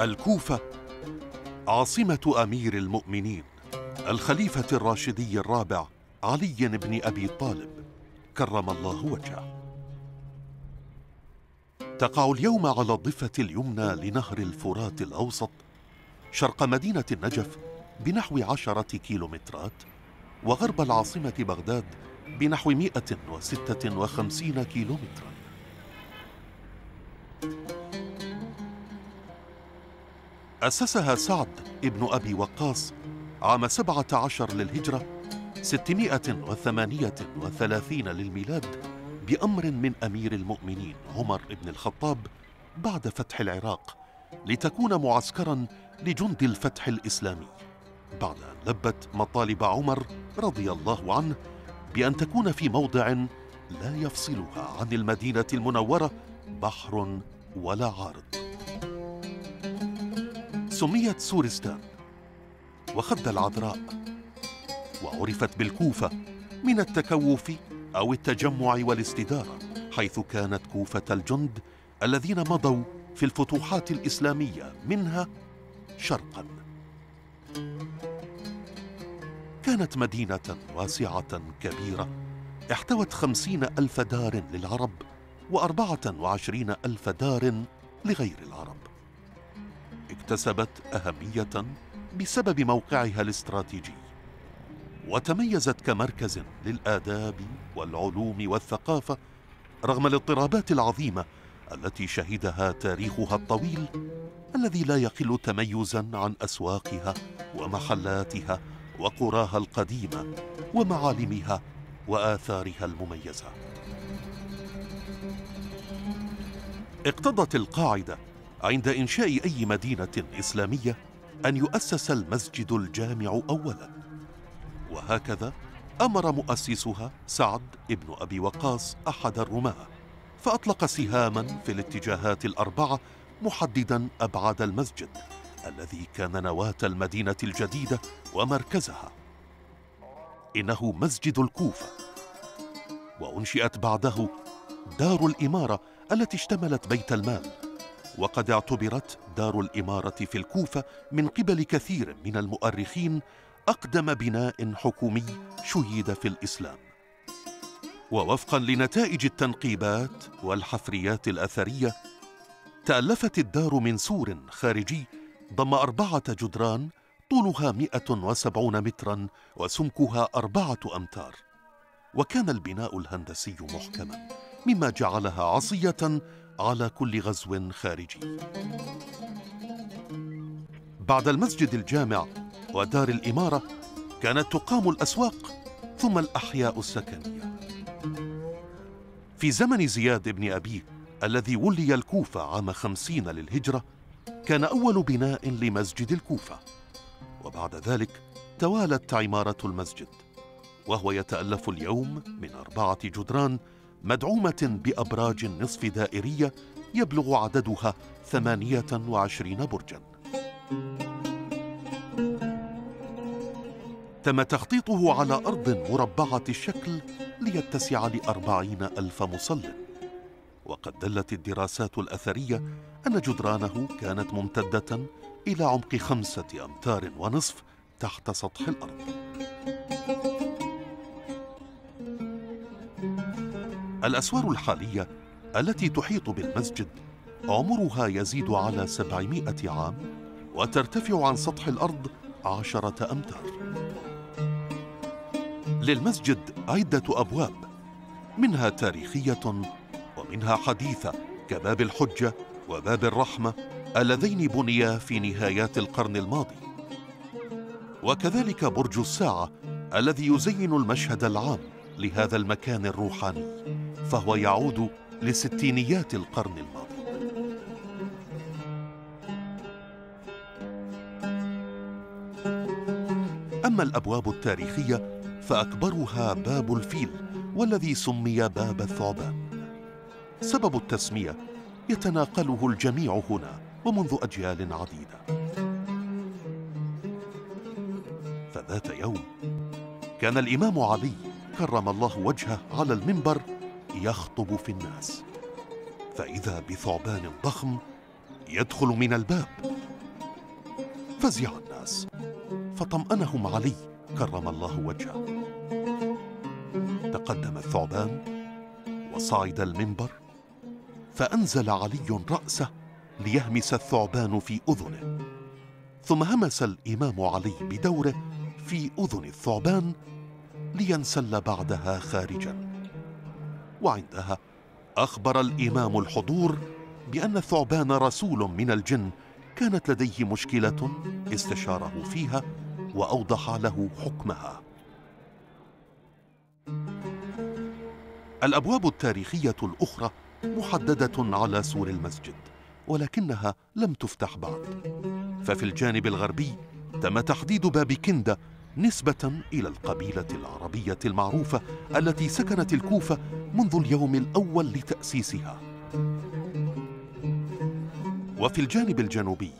الكوفة عاصمة أمير المؤمنين الخليفة الراشدي الرابع علي بن أبي طالب كرم الله وجهه. تقع اليوم على الضفة اليمنى لنهر الفرات الأوسط شرق مدينة النجف بنحو عشرة كيلومترات وغرب العاصمة بغداد بنحو 156 كيلومترا. أسسها سعد ابن أبي وقاص عام سبعة عشر للهجرة ستمائة وثمانية وثلاثين للميلاد بأمر من أمير المؤمنين عمر بن الخطاب بعد فتح العراق لتكون معسكرا لجند الفتح الإسلامي. بعد أن لبت مطالب عمر رضي الله عنه بأن تكون في موضع لا يفصلها عن المدينة المنورة بحر ولا عارض. سميت سورستان وخد العذراء وعرفت بالكوفة من التكوف أو التجمع والاستدارة حيث كانت كوفة الجند الذين مضوا في الفتوحات الإسلامية منها شرقا. كانت مدينة واسعة كبيرة احتوت خمسين ألف دار للعرب وأربعة وعشرين ألف دار لغير العرب. اكتسبت أهمية بسبب موقعها الاستراتيجي وتميزت كمركز للآداب والعلوم والثقافة رغم الاضطرابات العظيمة التي شهدها تاريخها الطويل الذي لا يقل تميزا عن أسواقها ومحلاتها وقراها القديمة ومعالمها وآثارها المميزة. اقتضت القاعدة عند إنشاء أي مدينة إسلامية أن يؤسس المسجد الجامع أولاً. وهكذا أمر مؤسسها سعد ابن أبي وقاص أحد الرماة فأطلق سهاما في الاتجاهات الأربعة محددا أبعاد المسجد الذي كان نواة المدينة الجديدة ومركزها. إنه مسجد الكوفة. وأنشئت بعده دار الإمارة التي اشتملت بيت المال وقد اعتبرت دار الإمارة في الكوفة من قبل كثير من المؤرخين أقدم بناء حكومي شيد في الإسلام. ووفقا لنتائج التنقيبات والحفريات الأثرية تألفت الدار من سور خارجي ضم أربعة جدران طولها مئة وسبعون مترا وسمكها أربعة أمتار وكان البناء الهندسي محكما. مما جعلها عصية على كل غزو خارجي. بعد المسجد الجامع ودار الإمارة كانت تقام الأسواق ثم الأحياء السكنية. في زمن زياد بن أبيه الذي ولي الكوفة عام خمسين للهجرة كان أول بناء لمسجد الكوفة. وبعد ذلك توالت عمارة المسجد وهو يتألف اليوم من أربعة جدران مدعومة بأبراج نصف دائرية يبلغ عددها ثمانية وعشرين برجاً. تم تخطيطه على أرض مربعة الشكل ليتسع لأربعين ألف مصل. وقد دلت الدراسات الأثرية أن جدرانه كانت ممتدة إلى عمق خمسة أمتار ونصف تحت سطح الأرض. الأسوار الحالية التي تحيط بالمسجد عمرها يزيد على سبعمائة عام وترتفع عن سطح الأرض عشرة أمتار. للمسجد عدة أبواب منها تاريخية ومنها حديثة كباب الحجة وباب الرحمة اللذين بنيا في نهايات القرن الماضي. وكذلك برج الساعة الذي يزين المشهد العام. لهذا المكان الروحاني فهو يعود لستينيات القرن الماضي. أما الأبواب التاريخية فأكبرها باب الفيل والذي سمي باب الثعبان. سبب التسمية يتناقله الجميع هنا ومنذ أجيال عديدة. فذات يوم كان الإمام علي كرم الله وجهه على المنبر يخطب في الناس. فإذا بثعبان ضخم يدخل من الباب. فزع الناس. فطمأنهم علي كرم الله وجهه. تقدم الثعبان وصعد المنبر. فأنزل علي رأسه ليهمس الثعبان في أذنه. ثم همس الإمام علي بدوره في أذن الثعبان لينسل بعدها خارجا. وعندها أخبر الإمام الحضور بأن الثعبان رسول من الجن كانت لديه مشكلة استشاره فيها وأوضح له حكمها. الأبواب التاريخية الأخرى محددة على سور المسجد ولكنها لم تفتح بعد. ففي الجانب الغربي تم تحديد باب كندة نسبة إلى القبيلة العربية المعروفة التي سكنت الكوفة منذ اليوم الأول لتأسيسها. وفي الجانب الجنوبي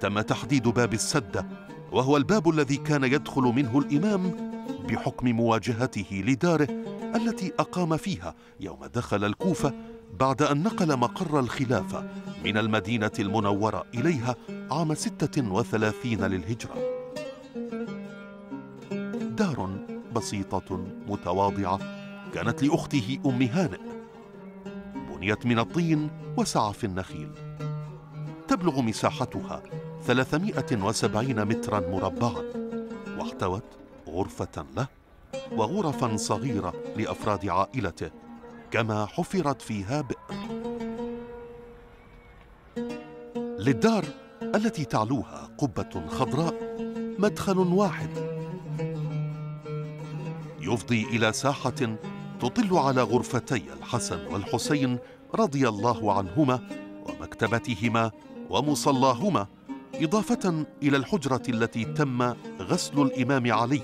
تم تحديد باب السدة وهو الباب الذي كان يدخل منه الإمام بحكم مواجهته لداره التي أقام فيها يوم دخل الكوفة بعد أن نقل مقر الخلافة من المدينة المنورة إليها عام 36 للهجرة بسيطة متواضعة كانت لأخته أم هانئ. بنيت من الطين وسعف النخيل. تبلغ مساحتها 370 مترا مربعا واحتوت غرفة له وغرفا صغيرة لأفراد عائلته كما حفرت فيها بئر. للدار التي تعلوها قبة خضراء مدخل واحد يفضي إلى ساحة تطل على غرفتي الحسن والحسين رضي الله عنهما ومكتبتهما ومصلاهما إضافة إلى الحجرة التي تم غسل الإمام علي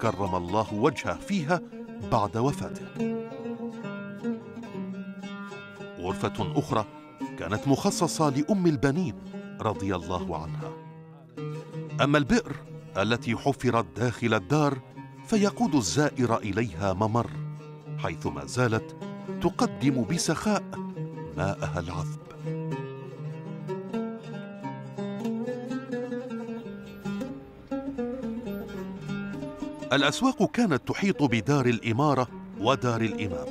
كرم الله وجهه فيها بعد وفاته. غرفة أخرى كانت مخصصة لأم البنين رضي الله عنها. أما البئر التي حفرت داخل الدار فيقود الزائر إليها ممر حيث ما زالت تقدم بسخاء ماءها العذب. الأسواق كانت تحيط بدار الإمارة ودار الإمام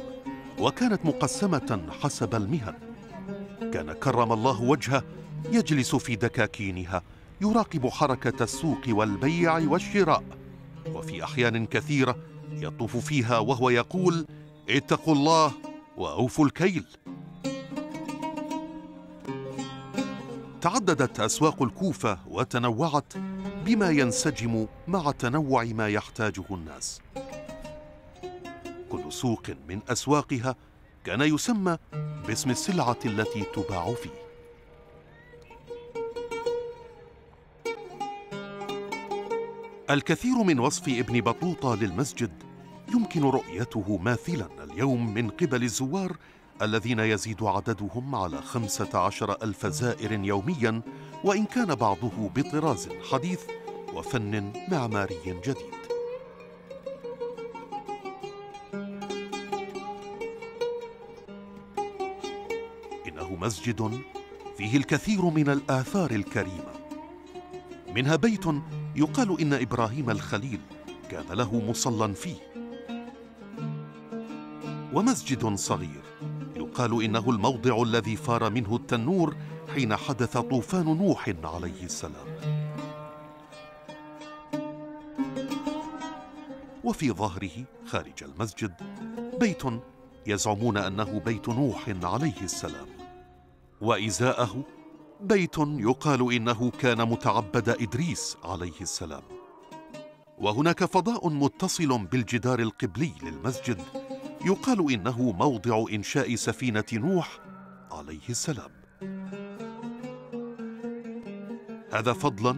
وكانت مقسمة حسب المهن. كان كرم الله وجهه يجلس في دكاكينها يراقب حركة السوق والبيع والشراء. وفي أحيان كثيرة يطوف فيها وهو يقول اتقوا الله وأوفوا الكيل. تعددت أسواق الكوفة وتنوعت بما ينسجم مع تنوع ما يحتاجه الناس. كل سوق من أسواقها كان يسمى باسم السلعة التي تباع فيه. الكثير من وصف ابن بطوطة للمسجد يمكن رؤيته ماثلا اليوم من قبل الزوار الذين يزيد عددهم على خمسة عشر ألف زائر يوميا وإن كان بعضه بطراز حديث وفن معماري جديد. إنه مسجد فيه الكثير من الآثار الكريمة. منها بيت يقال إن إبراهيم الخليل كان له مصلى فيه. ومسجد صغير. يقال إنه الموضع الذي فار منه التنور حين حدث طوفان نوح عليه السلام. وفي ظهره خارج المسجد بيت يزعمون أنه بيت نوح عليه السلام. وإزاءه بيت يقال إنه كان متعبد إدريس عليه السلام. وهناك فضاء متصل بالجدار القبلي للمسجد يقال إنه موضع إنشاء سفينة نوح عليه السلام. هذا فضلا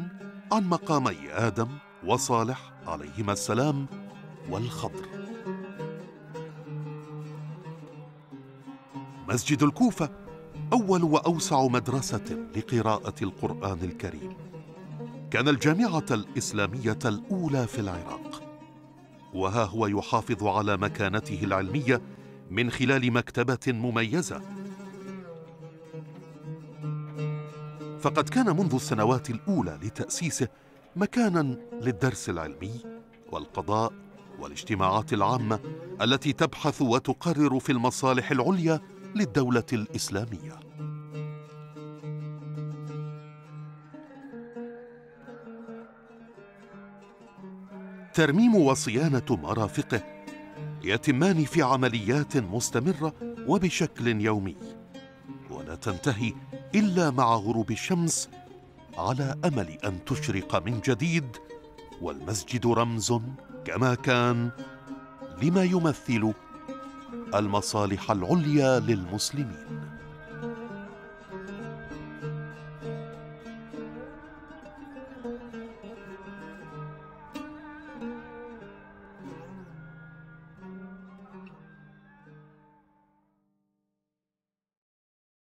عن مقامي آدم وصالح عليهما السلام والخضر. مسجد الكوفة أول وأوسع مدرسة لقراءة القرآن الكريم. كان الجامعة الإسلامية الأولى في العراق. وها هو يحافظ على مكانته العلمية من خلال مكتبة مميزة. فقد كان منذ السنوات الأولى لتأسيسه مكانا للدرس العلمي والقضاء والاجتماعات العامة التي تبحث وتقرر في المصالح العليا للدولة الإسلامية. ترميم وصيانة مرافقه يتمان في عمليات مستمرة وبشكل يومي ولا تنتهي إلا مع غروب الشمس على أمل أن تشرق من جديد والمسجد رمز كما كان لما يمثل المصالح العليا للمسلمين.